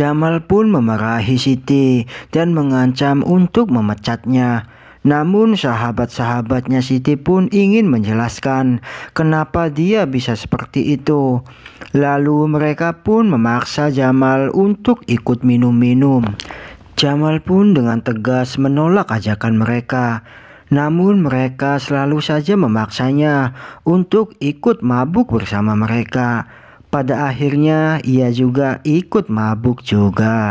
Jamal pun memarahi Siti dan mengancam untuk memecatnya. Namun sahabat-sahabatnya Siti pun ingin menjelaskan kenapa dia bisa seperti itu. Lalu mereka pun memaksa Jamal untuk ikut minum-minum. Jamal pun dengan tegas menolak ajakan mereka. Namun mereka selalu saja memaksanya untuk ikut mabuk bersama mereka. Pada akhirnya ia juga ikut mabuk juga.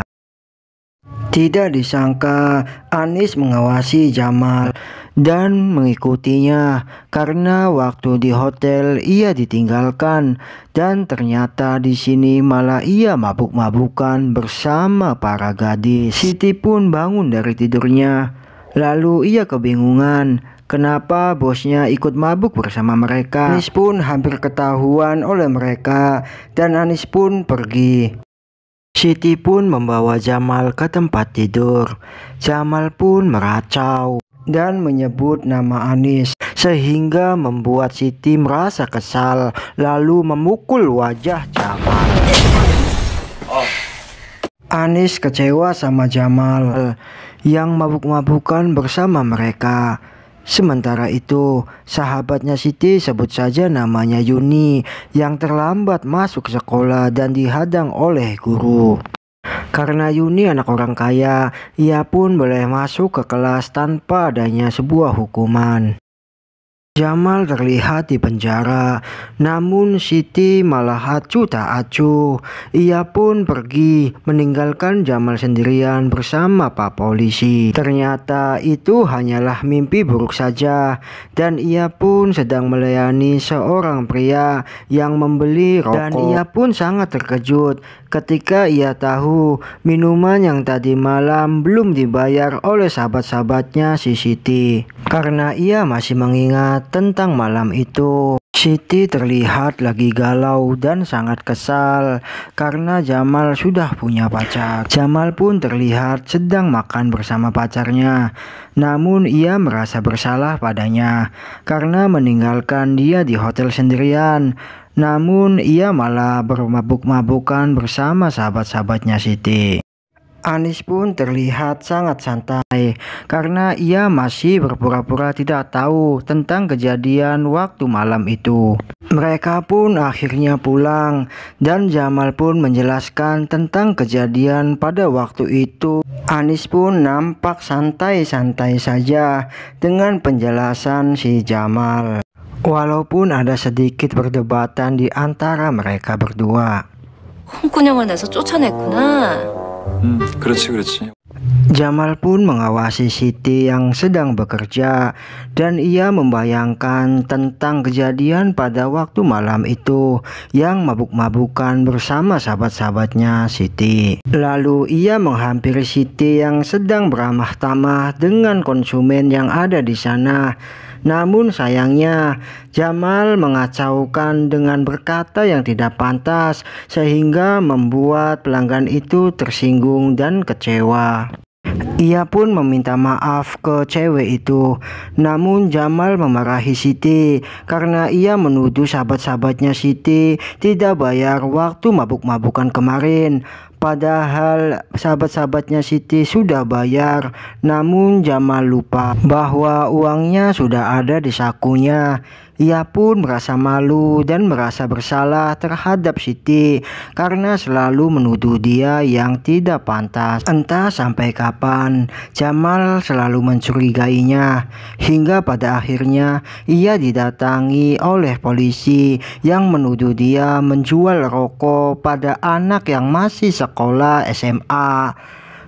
Tidak disangka Anis mengawasi Jamal dan mengikutinya karena waktu di hotel ia ditinggalkan dan ternyata di sini malah ia mabuk-mabukan bersama para gadis. Siti pun bangun dari tidurnya. Lalu ia kebingungan Kenapa bosnya ikut mabuk bersama mereka? Anis pun hampir ketahuan oleh mereka dan Anis pun pergi. Siti pun membawa Jamal ke tempat tidur. Jamal pun meracau dan menyebut nama Anis sehingga membuat Siti merasa kesal lalu memukul wajah Jamal. Anis kecewa sama Jamal yang mabuk-mabukan bersama mereka. Sementara itu, sahabatnya Siti sebut saja namanya Yuni yang terlambat masuk sekolah dan dihadang oleh guru. Karena Yuni anak orang kaya, ia pun boleh masuk ke kelas tanpa adanya sebuah hukuman. Jamal terlihat di penjara, namun Siti malah acuh tak acuh. Ia pun pergi meninggalkan Jamal sendirian bersama Pak Polisi. Ternyata itu hanyalah mimpi buruk saja dan ia pun sedang melayani seorang pria yang membeli rokok. Dan ia pun sangat terkejut ketika ia tahu minuman yang tadi malam belum dibayar oleh sahabat-sahabatnya si Siti. Karena ia masih mengingat tentang malam itu. Siti terlihat lagi galau dan sangat kesal karena Jamal sudah punya pacar. Jamal pun terlihat sedang makan bersama pacarnya. Namun ia merasa bersalah padanya karena meninggalkan dia di hotel sendirian. Namun ia malah bermabuk-mabukan bersama sahabat-sahabatnya Siti. Anis pun terlihat sangat santai karena ia masih berpura-pura tidak tahu tentang kejadian waktu malam itu. Mereka pun akhirnya pulang dan Jamal pun menjelaskan tentang kejadian pada waktu itu. Anis pun nampak santai-santai saja dengan penjelasan si Jamal. Walaupun ada sedikit perdebatan di antara mereka berdua. 홍군형을 내서 쫓아냈구나. 음, 그렇지, 그렇지. Jamal pun mengawasi Siti yang sedang bekerja dan ia membayangkan tentang kejadian pada waktu malam itu yang mabuk-mabukan bersama sahabat-sahabatnya Siti. Lalu ia menghampiri Siti yang sedang beramah tamah dengan konsumen yang ada di sana. namun sayangnya Jamal mengacaukan dengan berkata yang tidak pantas sehingga membuat pelanggan itu tersinggung dan kecewa. Ia pun meminta maaf ke cewek itu. Namun Jamal memarahi Siti karena ia menuduh sahabat-sahabatnya Siti tidak bayar waktu mabuk-mabukan kemarin. Padahal sahabat-sahabatnya Siti sudah bayar, namun Jamal lupa bahwa uangnya sudah ada di sakunya. Ia pun merasa malu dan merasa bersalah terhadap Siti karena selalu menuduh dia yang tidak pantas. Entah sampai kapan Jamal selalu mencurigainya hingga pada akhirnya ia didatangi oleh polisi yang menuduh dia menjual rokok pada anak yang masih sekolah SMA.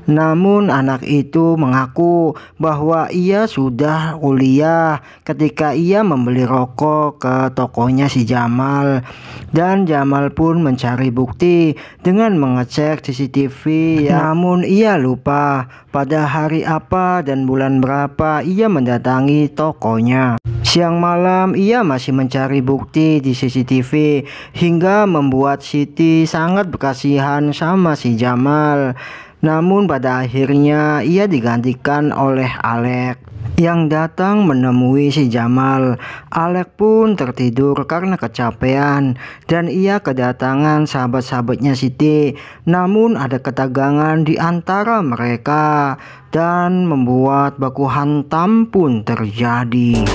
Namun anak itu mengaku bahwa ia sudah kuliah ketika ia membeli rokok ke tokonya si Jamal dan Jamal pun mencari bukti dengan mengecek CCTV ya. namun ia lupa pada hari apa dan bulan berapa ia mendatangi tokonya. Siang malam ia masih mencari bukti di CCTV hingga membuat Siti sangat berkasihan sama si Jamal. Namun pada akhirnya ia digantikan oleh Alek yang datang menemui si Jamal. Alek pun tertidur karena kecapean dan ia kedatangan sahabat-sahabatnya Siti. Namun ada ketegangan di antara mereka dan membuat baku hantam pun terjadi.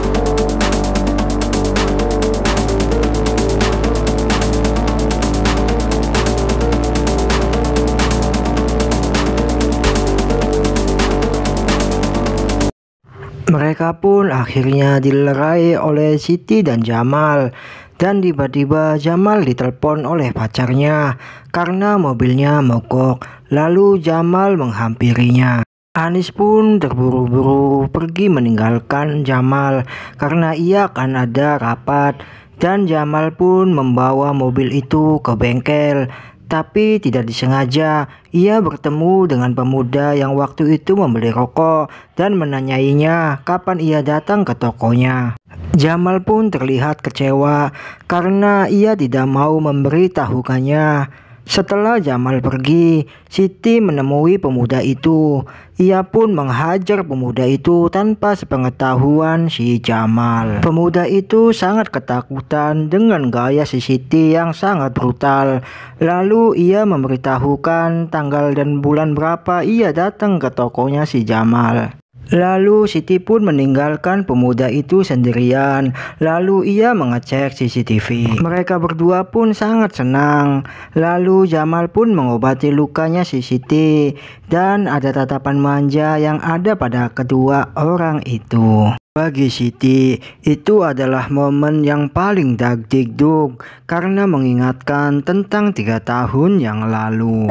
Mereka pun akhirnya dilerai oleh Siti dan Jamal. Dan tiba-tiba Jamal ditelepon oleh pacarnya karena mobilnya mogok. Lalu Jamal menghampirinya. Anis pun terburu-buru pergi meninggalkan Jamal karena ia akan ada rapat dan Jamal pun membawa mobil itu ke bengkel tapi tidak disengaja, ia bertemu dengan pemuda yang waktu itu membeli rokok dan menanyainya kapan ia datang ke tokonya. Jamal pun terlihat kecewa karena ia tidak mau memberitahukannya. Setelah Jamal pergi, Siti menemui pemuda itu. Ia pun menghajar pemuda itu tanpa sepengetahuan si Jamal. Pemuda itu sangat ketakutan dengan gaya si Siti yang sangat brutal. Lalu ia memberitahukan tanggal dan bulan berapa ia datang ke tokonya si Jamal. Lalu Siti pun meninggalkan pemuda itu sendirian. Lalu ia mengecek CCTV. Mereka berdua pun sangat senang. Lalu Jamal pun mengobati lukanya si Siti. Dan ada tatapan manja yang ada pada kedua orang itu. Bagi Siti, itu adalah momen yang paling dagdikduk karena mengingatkan tentang tiga tahun yang lalu.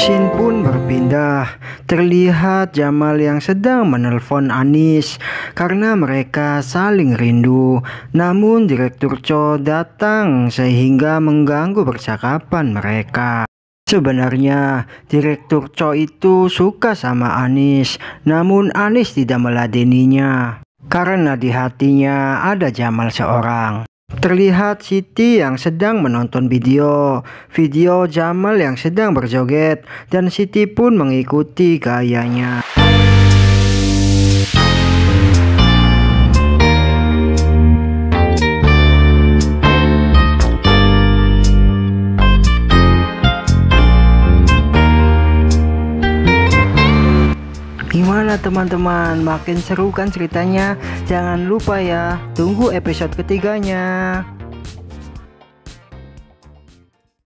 Shin pun berpindah. Terlihat Jamal yang sedang menelpon Anis karena mereka saling rindu. Namun Direktur Cho datang sehingga mengganggu percakapan mereka. Sebenarnya Direktur Cho itu suka sama Anis, namun Anis tidak meladeninya karena di hatinya ada Jamal seorang. Terlihat Siti yang sedang menonton video, video Jamal yang sedang berjoget, dan Siti pun mengikuti gayanya. Gimana teman-teman, makin seru kan ceritanya? Jangan lupa ya, tunggu episode ketiganya.